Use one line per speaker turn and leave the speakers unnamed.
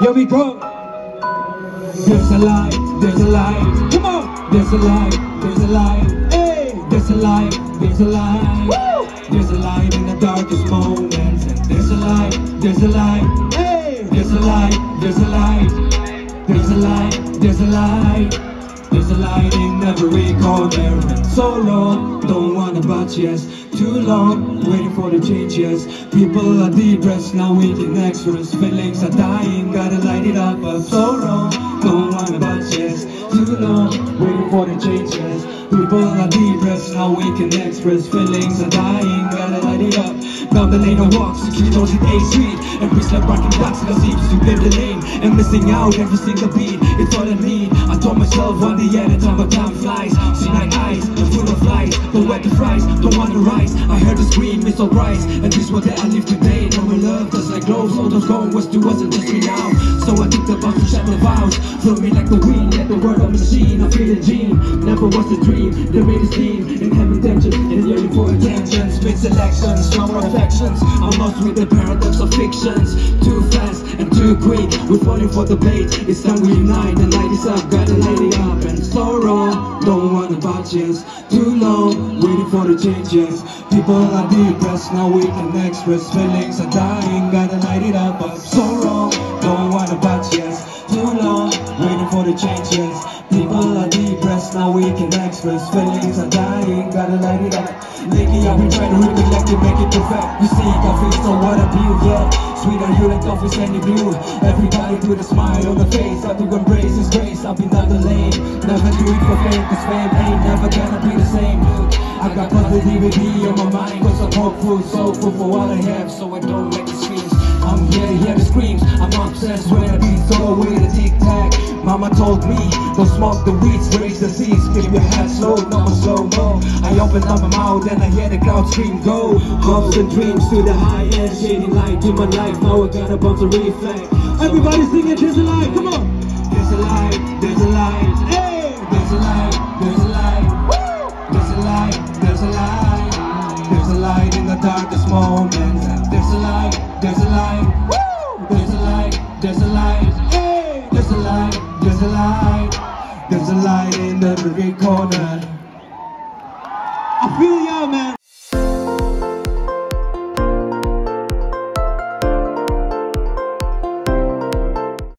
Here we go. There's a light, there's a light. Come on. There's a light, there's a light. Hey, there's a light, there's a light. Woo! There's a light in the darkest moments. And there's a light, there's a light. Hey, there's a light, there's a light. There's a light, there's a light. A light in every corner. And so long Don't wanna but yes, too long Waiting for the changes People are depressed, now we can express. Feelings are dying, gotta light it up. But so long, don't wanna but yes, too long Waiting for the changes People are depressed, now we can express. Feelings are dying, gotta light it up. Down the lane of walks, six windows in A Street. And we like barking blocks, it seems to live the lane. And missing out every single beat, it's all I need Myself one the time, but time flies. See my eyes, are full of lies. The fries, don't want to rise I heard the scream, it's rise And this is what that I live today Love, just like glows All those going was to us me now So I think about to shut the vows Flow me like the wind, let the word of machine. I feel the gene, never was a dream They made a scene, in heaven tension And yearning for attention Split selections, stronger affections. I'm lost with the paradox of fictions. Too fast and too quick. We're falling for the bait It's time we unite, the light is up Gotta light it up. And so wrong Don't want to budges Too long, waiting for the changes. People are depressed, now we can express Feelings. Are gotta light it up But so wrong, don't want to budges Too long, waiting for the changes People are depressed, now we can express Feelings are dying, gotta light it up. Lately I've been trying to recollect and make it perfect. You see, I coffee so what I feel, yeah. Sweet Sweeter you like coffee candy blue. Everybody put a smile on the face. I do embrace His grace, I've been down the lane Never do it for fame, cause fame ain't never gonna be the same. Dude I got positivity on my mind Cause I'm hopeful, soulful for what I have So I don't make excuses I'm here to hear the screams. I'm obsessed with the beats all the way to tic-tac. Mama told me, don't smoke the weeds, raise the seeds. Keep your head slow, no more slow-mo. I open up my mouth and I hear the crowd scream Go, hopes and dreams to the high end Shading light in my life, now I got a bunch of reflect Everybody sing it, there's a light, come on. There's a light, there's a light, There's a light, there's a light, There's a light, there's a light. There's a light in the darkest moments. a there's a light, There's a light, there's a light, There's a light, there's a light. There's a light in every corner. I feel ya, man